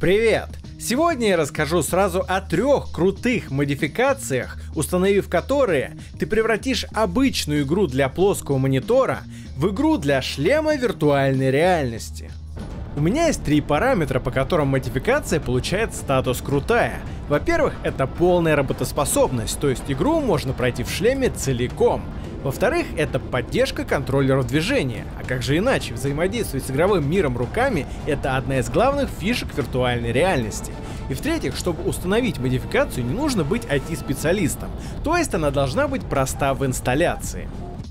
Привет! Сегодня я расскажу сразу о трех крутых модификациях, установив которые ты превратишь обычную игру для плоского монитора в игру для шлема виртуальной реальности. У меня есть три параметра, по которым модификация получает статус крутая. Во-первых, это полная работоспособность, то есть игру можно пройти в шлеме целиком. Во-вторых, это поддержка контроллеров движения. А как же иначе? Взаимодействовать с игровым миром руками — это одна из главных фишек виртуальной реальности. И в-третьих, чтобы установить модификацию, не нужно быть IT-специалистом, то есть она должна быть проста в инсталляции.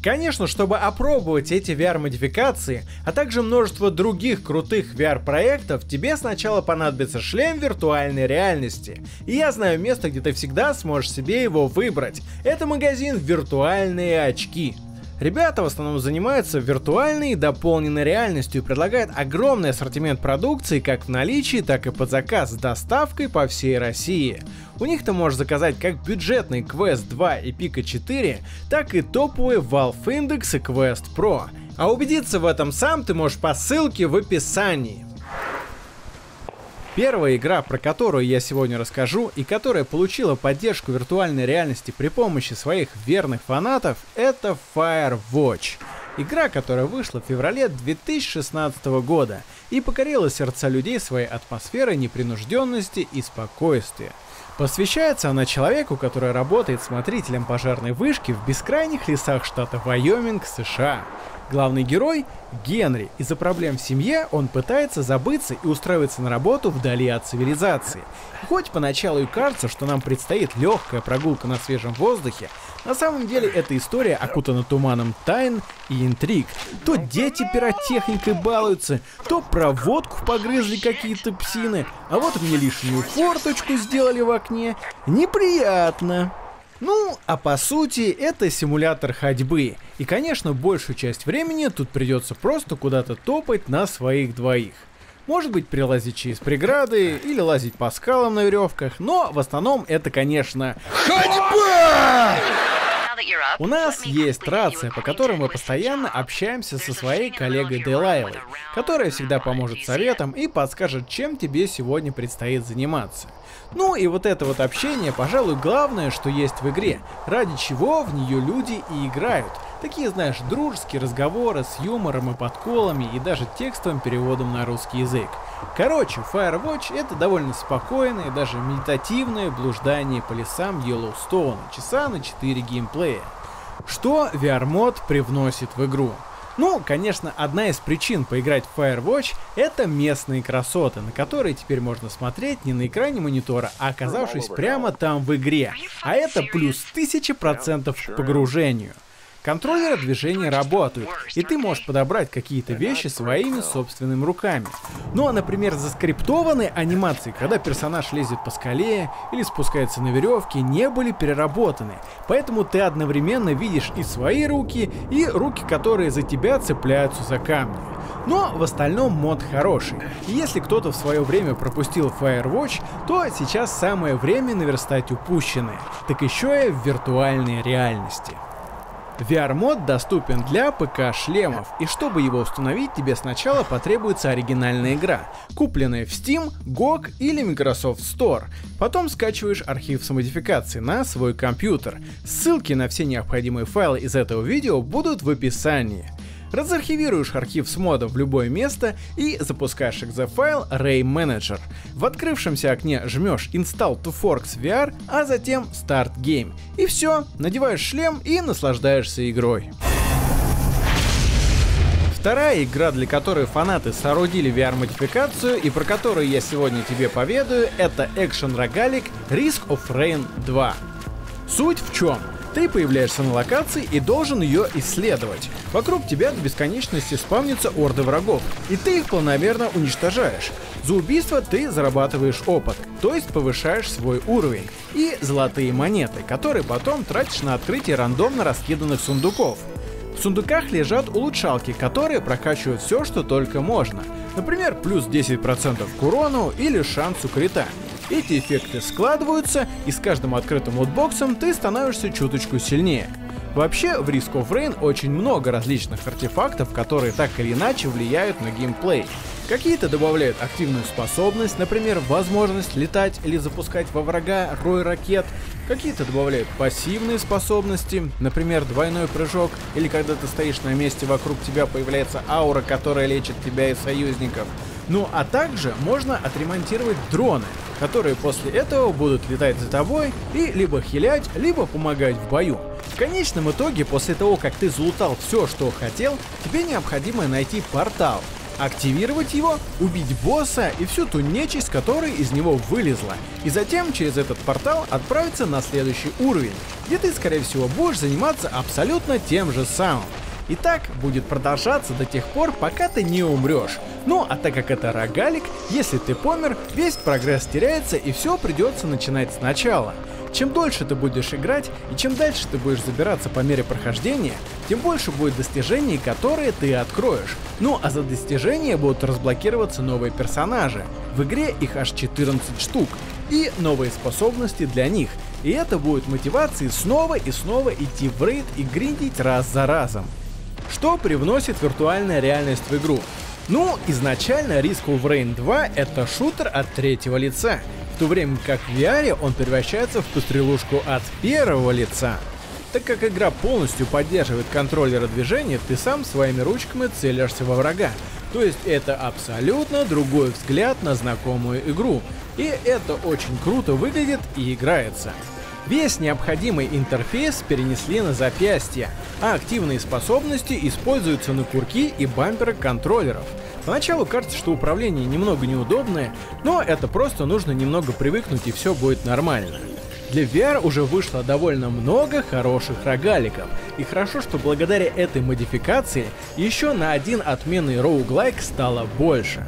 Конечно, чтобы опробовать эти VR-модификации, а также множество других крутых VR-проектов, тебе сначала понадобится шлем виртуальной реальности. И я знаю место, где ты всегда сможешь себе его выбрать. Это магазин «Виртуальные очки». Ребята в основном занимаются виртуальной и дополненной реальностью и предлагают огромный ассортимент продукции как в наличии, так и под заказ с доставкой по всей России. У них ты можешь заказать как бюджетный Quest 2 и Pico 4, так и топовые Valve Index и Quest Pro. А убедиться в этом сам ты можешь по ссылке в описании. Первая игра, про которую я сегодня расскажу и которая получила поддержку виртуальной реальности при помощи своих верных фанатов, это Firewatch. Игра, которая вышла в феврале 2016 года и покорила сердца людей своей атмосферой непринужденности и спокойствия. Посвящается она человеку, который работает смотрителем пожарной вышки в бескрайних лесах штата Вайоминг, США. Главный герой — Генри. Из-за проблем в семье он пытается забыться и устраиваться на работу вдали от цивилизации. Хоть поначалу и кажется, что нам предстоит легкая прогулка на свежем воздухе, на самом деле эта история окутана туманом тайн и интриг. То дети пиротехникой балуются, то проводку погрызли какие-то псины, а вот мне лишнюю форточку сделали в окне. Неприятно. Ну, а по сути, это симулятор ходьбы. И, конечно, большую часть времени тут придется просто куда-то топать на своих двоих. Может быть, перелазить через преграды или лазить по скалам на веревках, но в основном это, конечно, ходьба! У нас есть рация, по которой мы постоянно общаемся со своей коллегой Делайлой, которая всегда поможет советам и подскажет, чем тебе сегодня предстоит заниматься. Ну и вот это вот общение, пожалуй, главное, что есть в игре, ради чего в нее люди и играют. Такие, знаешь, дружеские разговоры с юмором и подколами и даже текстовым переводом на русский язык. Короче, Firewatch это довольно спокойное, даже медитативное блуждание по лесам Йеллоустоуна, часа на 4 геймплея. Что VR-мод привносит в игру? Ну, конечно, одна из причин поиграть в Firewatch — это местные красоты, на которые теперь можно смотреть не на экране монитора, а оказавшись прямо там в игре. А это плюс 1000% к погружению. Контроллеры движения работают, и ты можешь подобрать какие-то вещи своими собственными руками. Ну а, например, заскриптованные анимации, когда персонаж лезет по скале или спускается на веревке, не были переработаны. Поэтому ты одновременно видишь и свои руки, и руки, которые за тебя цепляются за камни. Но в остальном мод хороший. И если кто-то в свое время пропустил Firewatch, то сейчас самое время наверстать упущенное. Так еще и в виртуальной реальности. VR-мод доступен для ПК-шлемов, и чтобы его установить, тебе сначала потребуется оригинальная игра, купленная в Steam, GOG или Microsoft Store. Потом скачиваешь архив с модификацией на свой компьютер. Ссылки на все необходимые файлы из этого видео будут в описании. Разархивируешь архив с модом в любое место и запускаешь экзофайл Ray Manager. В открывшемся окне жмешь Install to Forks VR, а затем Start Game. И все, надеваешь шлем и наслаждаешься игрой. Вторая игра, для которой фанаты соорудили VR-модификацию и про которую я сегодня тебе поведаю, это Rogalик Risk of Rain 2. Суть в чем? Ты появляешься на локации и должен ее исследовать. Вокруг тебя до бесконечности спавнятся орды врагов, и ты их планомерно уничтожаешь. За убийство ты зарабатываешь опыт, то есть повышаешь свой уровень, и золотые монеты, которые потом тратишь на открытие рандомно раскиданных сундуков. В сундуках лежат улучшалки, которые прокачивают все, что только можно. Например, плюс 10% к урону или шансу крита. Эти эффекты складываются, и с каждым открытым лутбоксом ты становишься чуточку сильнее. Вообще, в Risk of Rain очень много различных артефактов, которые так или иначе влияют на геймплей. Какие-то добавляют активную способность, например, возможность летать или запускать во врага рой ракет. Какие-то добавляют пассивные способности, например, двойной прыжок, или когда ты стоишь на месте, вокруг тебя появляется аура, которая лечит тебя и союзников. Ну а также можно отремонтировать дроны, которые после этого будут летать за тобой и либо хилять, либо помогать в бою. В конечном итоге, после того, как ты залутал все, что хотел, тебе необходимо найти портал, активировать его, убить босса и всю ту нечисть, которая из него вылезла, и затем через этот портал отправиться на следующий уровень, где ты, скорее всего, будешь заниматься абсолютно тем же самым. И так будет продолжаться до тех пор, пока ты не умрешь. Ну, а так как это рогалик, если ты помер, весь прогресс теряется и все придется начинать сначала. Чем дольше ты будешь играть и чем дальше ты будешь забираться по мере прохождения, тем больше будет достижений, которые ты откроешь. Ну а за достижения будут разблокироваться новые персонажи. В игре их аж 14 штук. И новые способности для них. И это будет мотивацией снова и снова идти в рейд и гриндить раз за разом. Что привносит виртуальная реальность в игру? Ну, изначально Risk of Rain 2 это шутер от третьего лица, в то время как в VR он превращается в пострелушку от первого лица. Так как игра полностью поддерживает контроллеры движения, ты сам своими ручками целишься во врага. То есть это абсолютно другой взгляд на знакомую игру. И это очень круто выглядит и играется. Весь необходимый интерфейс перенесли на запястье, а активные способности используются на курки и бамперы контроллеров. Поначалу кажется, что управление немного неудобное, но это просто нужно немного привыкнуть и все будет нормально. Для VR уже вышло довольно много хороших рогаликов, и хорошо, что благодаря этой модификации еще на один отменный роуглайк стало больше.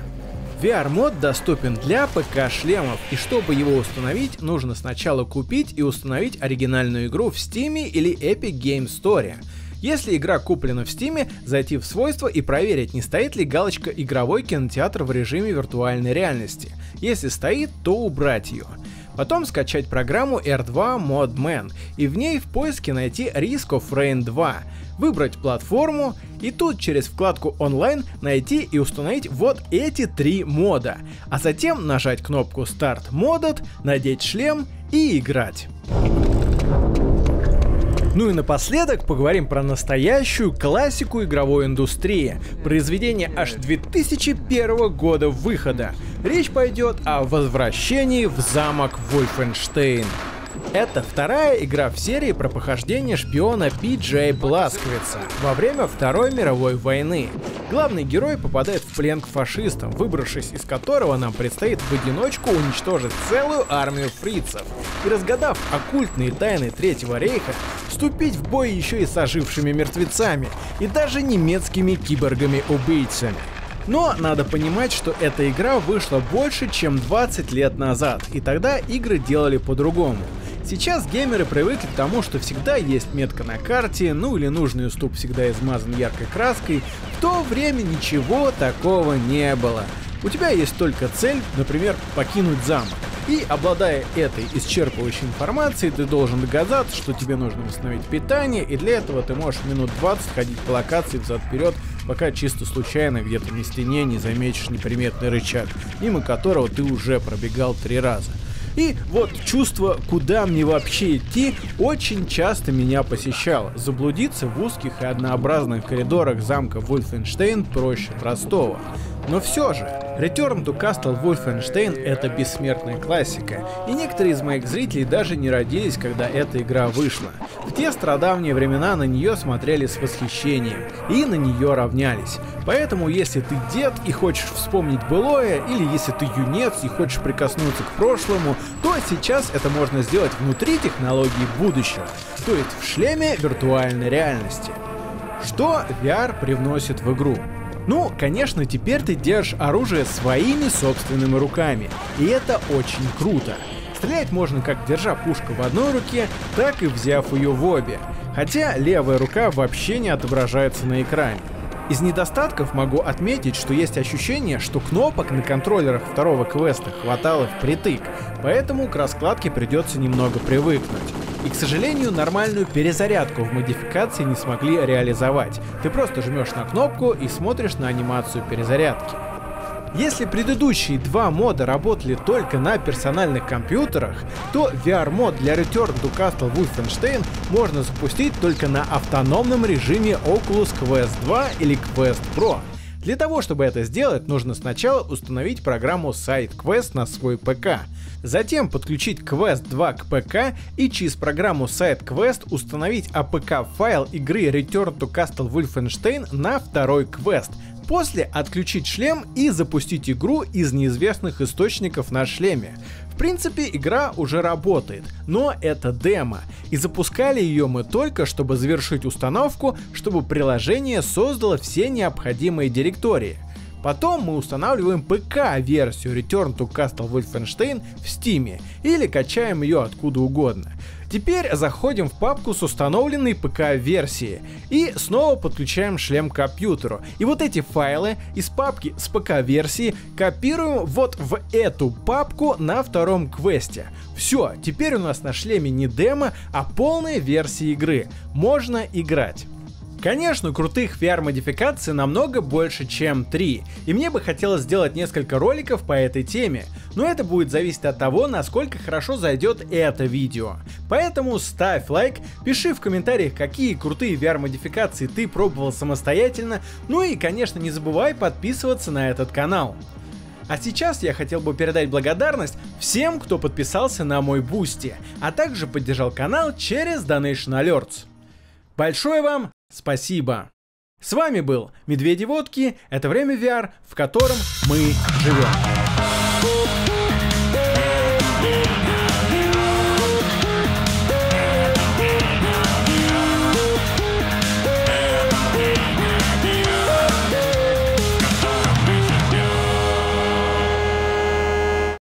VR-мод доступен для ПК-шлемов, и чтобы его установить, нужно сначала купить и установить оригинальную игру в Steam или Epic Game Store. Если игра куплена в Steam, зайти в свойства и проверить, не стоит ли галочка «Игровой кинотеатр в режиме виртуальной реальности». Если стоит, то убрать ее. Потом скачать программу R2 ModMan и в ней в поиске найти Risk of Rain 2, выбрать платформу и тут через вкладку онлайн найти и установить вот эти три мода, а затем нажать кнопку Start Modded, надеть шлем и играть. Ну и напоследок поговорим про настоящую классику игровой индустрии. Произведение аж 2001 года выхода. Речь пойдет о возвращении в замок Вольфенштейн. Это вторая игра в серии про похождение шпиона Пи Бласковица во время Второй мировой войны. Главный герой попадает в плен к фашистам, выбравшись из которого нам предстоит в одиночку уничтожить целую армию фрицев. И разгадав оккультные тайны Третьего рейха, вступить в бой еще и с ожившими мертвецами, и даже немецкими киборгами-убийцами. Но надо понимать, что эта игра вышла больше, чем 20 лет назад, и тогда игры делали по-другому. Сейчас геймеры привыкли к тому, что всегда есть метка на карте, ну или нужный уступ всегда измазан яркой краской. В то время ничего такого не было. У тебя есть только цель, например, покинуть замок. И обладая этой исчерпывающей информацией, ты должен догадаться, что тебе нужно восстановить питание, и для этого ты можешь минут 20 ходить по локации взад-вперед, пока чисто случайно где-то на стене не заметишь неприметный рычаг, мимо которого ты уже пробегал три раза. И вот чувство, куда мне вообще идти, очень часто меня посещало. Заблудиться в узких и однообразных коридорах замка Вольфенштейн проще простого. Но все же, Return to Castle Wolfenstein это бессмертная классика, и некоторые из моих зрителей даже не родились, когда эта игра вышла. В те страдавние времена на нее смотрели с восхищением, и на нее равнялись. Поэтому, если ты дед и хочешь вспомнить былое, или если ты юнец и хочешь прикоснуться к прошлому, то сейчас это можно сделать внутри технологий будущего, то есть в шлеме виртуальной реальности. Что VR привносит в игру? Ну, конечно, теперь ты держишь оружие своими собственными руками, и это очень круто. Стрелять можно как держа пушку в одной руке, так и взяв ее в обе. Хотя левая рука вообще не отображается на экране. Из недостатков могу отметить, что есть ощущение, что кнопок на контроллерах второго квеста хватало впритык, поэтому к раскладке придется немного привыкнуть. И, к сожалению, нормальную перезарядку в модификации не смогли реализовать. Ты просто жмешь на кнопку и смотришь на анимацию перезарядки. Если предыдущие два мода работали только на персональных компьютерах, то VR-мод для Return to Castle Wolfenstein можно запустить только на автономном режиме Oculus Quest 2 или Quest Pro. Для того, чтобы это сделать, нужно сначала установить программу SideQuest на свой ПК, затем подключить Quest 2 к ПК и через программу SideQuest установить APK-файл игры Return to Castle Wolfenstein на второй Quest, После отключить шлем и запустить игру из неизвестных источников на шлеме. В принципе, игра уже работает, но это демо, и запускали ее мы только, чтобы завершить установку, чтобы приложение создало все необходимые директории. Потом мы устанавливаем ПК-версию Return to Castle Wolfenstein в Steam или качаем ее откуда угодно. Теперь заходим в папку с установленной ПК-версией и снова подключаем шлем к компьютеру. И вот эти файлы из папки с ПК-версии копируем вот в эту папку на втором квесте. Все, теперь у нас на шлеме не демо, а полная версия игры. Можно играть. Конечно, крутых VR-модификаций намного больше, чем 3, и мне бы хотелось сделать несколько роликов по этой теме, но это будет зависеть от того, насколько хорошо зайдет это видео. Поэтому ставь лайк, пиши в комментариях, какие крутые VR-модификации ты пробовал самостоятельно, ну и, конечно, не забывай подписываться на этот канал. А сейчас я хотел бы передать благодарность всем, кто подписался на мой Boosty, а также поддержал канал через Donation Alerts. Большое вам Спасибо. С вами был Медведи Водки. Это время VR, в котором мы живем.